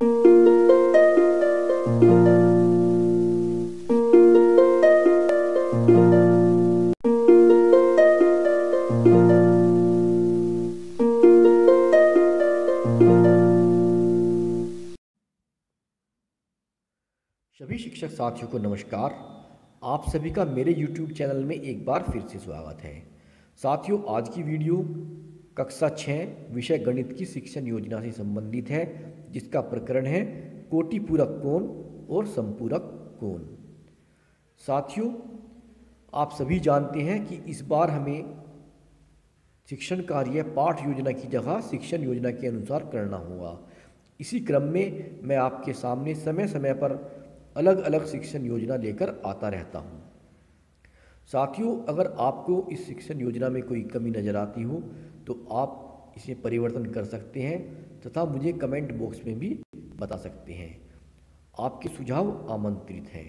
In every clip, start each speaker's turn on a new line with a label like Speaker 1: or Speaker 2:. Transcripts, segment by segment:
Speaker 1: सभी शिक्षक साथियों को नमस्कार। आप सभी का मेरे YouTube चैनल में एक बार फिर से स्वागत है। साथियों, आज की वीडियो कक्षा छः विषय गणित की शिक्षण योजना से संबंधित है, जिसका प्रकरण है कोटिपूरक कोण और संपूरक कोण। साथियों, आप सभी जानते हैं कि इस बार हमें शिक्षण कार्य पाठ योजना की जगह शिक्षण योजना के अनुसार करना होगा। इसी क्रम में मैं आपके सामने समय समय पर अलग अलग शिक्षण योजना लेकर आता रहता हूँ। साथियों, अगर आपको इस शिक्षण योजना में कोई कमी नज़र आती हो तो आप इसे परिवर्तन कर सकते हैं तथा मुझे कमेंट बॉक्स में भी बता सकते हैं। आपके सुझाव आमंत्रित हैं।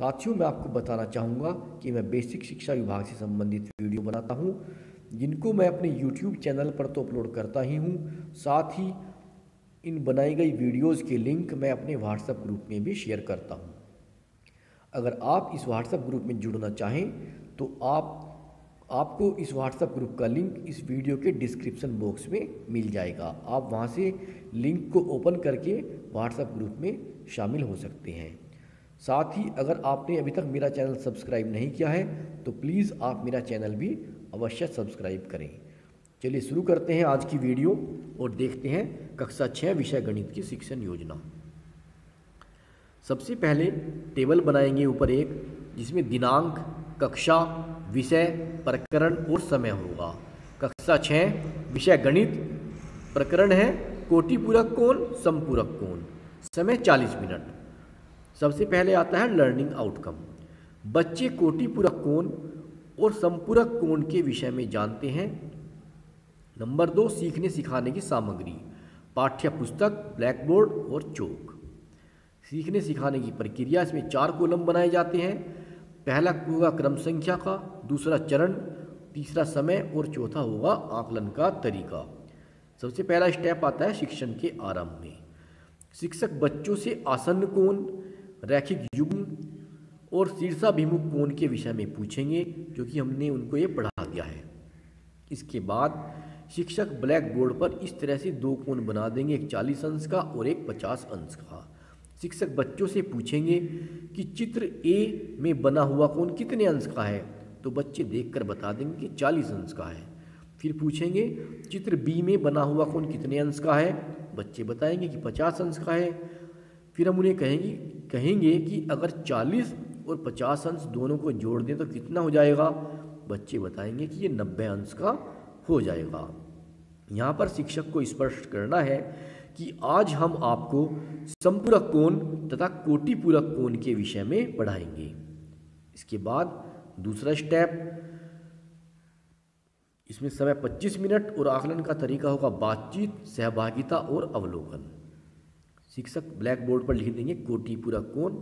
Speaker 1: साथियों, मैं आपको बताना चाहूँगा कि मैं बेसिक शिक्षा विभाग से संबंधित वीडियो बनाता हूँ, जिनको मैं अपने यूट्यूब चैनल पर तो अपलोड करता ही हूँ। साथ ही इन बनाई गई वीडियोस के लिंक मैं अपने व्हाट्सएप ग्रुप में भी शेयर करता हूँ। अगर आप इस व्हाट्सएप ग्रुप में जुड़ना चाहें तो आप आपको इस व्हाट्सएप ग्रुप का लिंक इस वीडियो के डिस्क्रिप्शन बॉक्स में मिल जाएगा। आप वहाँ से लिंक को ओपन करके व्हाट्सएप ग्रुप में शामिल हो सकते हैं। साथ ही अगर आपने अभी तक मेरा चैनल सब्सक्राइब नहीं किया है तो प्लीज़ आप मेरा चैनल भी अवश्य सब्सक्राइब करें। चलिए शुरू करते हैं आज की वीडियो और देखते हैं कक्षा छः विषय गणित की शिक्षण योजना। सबसे पहले टेबल बनाएँगे ऊपर एक, जिसमें दिनांक कक्षा, विषय, प्रकरण और समय होगा। कक्षा छः विषय गणित, प्रकरण है कोटिपूरक कोण, संपूरक कोण। समय 40 मिनट। सबसे पहले आता है लर्निंग आउटकम बच्चे कोटिपूरक कोण और संपूरक कोण के विषय में जानते हैं। नंबर दो, सीखने सिखाने की सामग्री। पाठ्य पुस्तक ब्लैक बोर्ड और चौक। सीखने सिखाने की प्रक्रिया, इसमें चार कॉलम बनाए जाते हैं। पहला होगा क्रम संख्या का, दूसरा चरण, तीसरा समय और चौथा होगा आकलन का तरीका। सबसे पहला स्टेप आता है शिक्षण के आरंभ में। शिक्षक बच्चों से आसन्न कोण रैखिक युग्म और शीर्षाभिमुख कोण के विषय में पूछेंगे, जो कि हमने उनको ये पढ़ा दिया है। इसके बाद शिक्षक ब्लैक बोर्ड पर इस तरह से दो कोण बना देंगे, एक चालीस अंश का और एक पचास अंश का। शिक्षक बच्चों से पूछेंगे कि चित्र ए में बना हुआ कोण कितने अंश का है? तो बच्चे देखकर बता देंगे कि चालीस अंश का है। फिर पूछेंगे, चित्र बी में बना हुआ कोण कितने अंश का है? बच्चे बताएँगे कि पचास अंश का है। फिर हम उन्हें कहेंगे कहेंगे कि अगर चालीस और पचास अंश दोनों को जोड़ दें तो कितना हो जाएगा? बच्चे बताएँगे कि ये नब्बे अंश का हो जाएगा। यहाँ पर शिक्षक को स्पष्ट करना है कि आज हम आपको संपूरक कोण तथा कोटिपूरक कोण के विषय में पढ़ाएँगे। इसके बाद दूसरा स्टेप, इसमें समय 25 मिनट और आकलन का तरीका होगा बातचीत, सहभागिता और अवलोकन। शिक्षक ब्लैक बोर्ड पर लिख देंगे कोटिपूरक कोण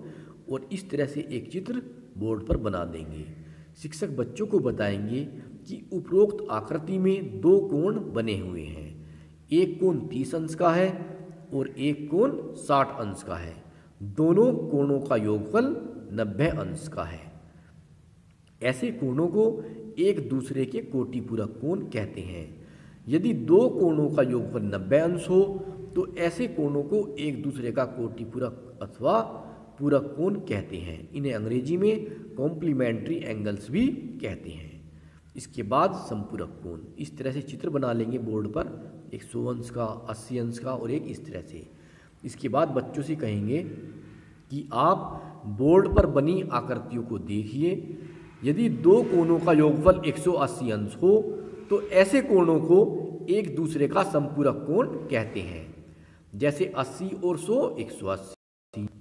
Speaker 1: और इस तरह से एक चित्र बोर्ड पर बना देंगे। शिक्षक बच्चों को बताएँगे कि उपरोक्त आकृति में दो कोण बने हुए हैं। एक कोण तीस अंश का है और एक कोण साठ अंश का है। दोनों कोणों का योगफल नब्बे अंश का है। ऐसे कोणों को एक दूसरे के कोटिपूरक कोण कहते हैं। यदि दो कोणों का योगफल नब्बे अंश हो तो ऐसे कोणों को एक दूसरे का कोटिपूरक अथवा पूरक कोण कहते हैं। इन्हें अंग्रेज़ी में कॉम्प्लीमेंट्री एंगल्स भी कहते हैं। इसके बाद संपूरक कोण। इस तरह से चित्र बना लेंगे बोर्ड पर। एक सौ अंश का अस्सी अंश का और एक इस तरह से। इसके बाद बच्चों से कहेंगे कि आप बोर्ड पर बनी आकृतियों को देखिए। यदि दो कोणों का योगफल 180 अंश हो तो ऐसे कोणों को एक दूसरे का संपूरक कोण कहते हैं। जैसे 80 और 100 180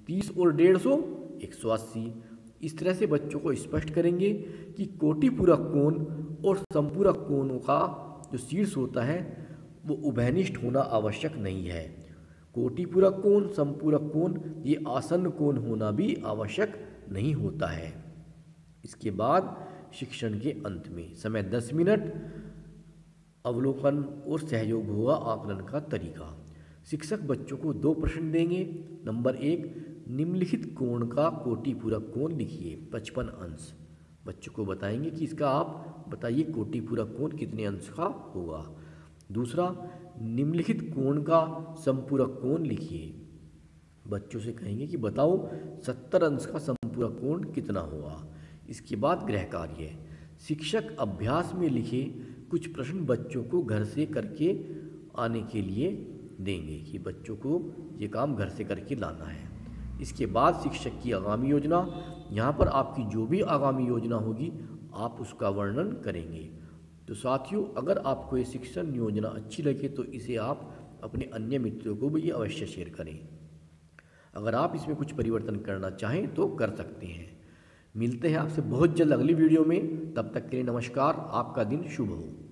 Speaker 1: 30 और 150 180 इस तरह से बच्चों को स्पष्ट करेंगे कि कोटिपूरक कोण और संपूरक कोणों का जो शीर्ष होता है वो उभयनिष्ठ होना आवश्यक नहीं है। कोटिपूरक कोण संपूरक कोण ये आसन्न कोण होना भी आवश्यक नहीं होता है। इसके बाद शिक्षण के अंत में, समय दस मिनट, अवलोकन और सहयोग होगा आकलन का तरीका। शिक्षक बच्चों को दो प्रश्न देंगे। नंबर एक, निम्नलिखित कोण का कोटि पूरक कोण लिखिए? पचपन अंश। बच्चों को बताएँगे कि इसका आप बताइए कोटि पूरक कोण कितने अंश का होगा। दूसरा, निम्नलिखित कोण का संपूरक कोण लिखिए। बच्चों से कहेंगे कि बताओ सत्तर अंश का संपूरक कोण कितना होगा इसके बाद गृह कार्य। शिक्षक अभ्यास में लिखे कुछ प्रश्न बच्चों को घर से करके आने के लिए देंगे कि बच्चों को ये काम घर से करके लाना है। इसके बाद शिक्षक की आगामी योजना। यहाँ पर आपकी जो भी आगामी योजना होगी, आप उसका वर्णन करेंगे। तो साथियों, अगर आपको ये शिक्षण योजना अच्छी लगे तो इसे आप अपने अन्य मित्रों को भी अवश्य शेयर करें। अगर आप इसमें कुछ परिवर्तन करना चाहें तो कर सकते हैं। मिलते हैं आपसे बहुत जल्द अगली वीडियो में। तब तक के लिए नमस्कार, आपका दिन शुभ हो।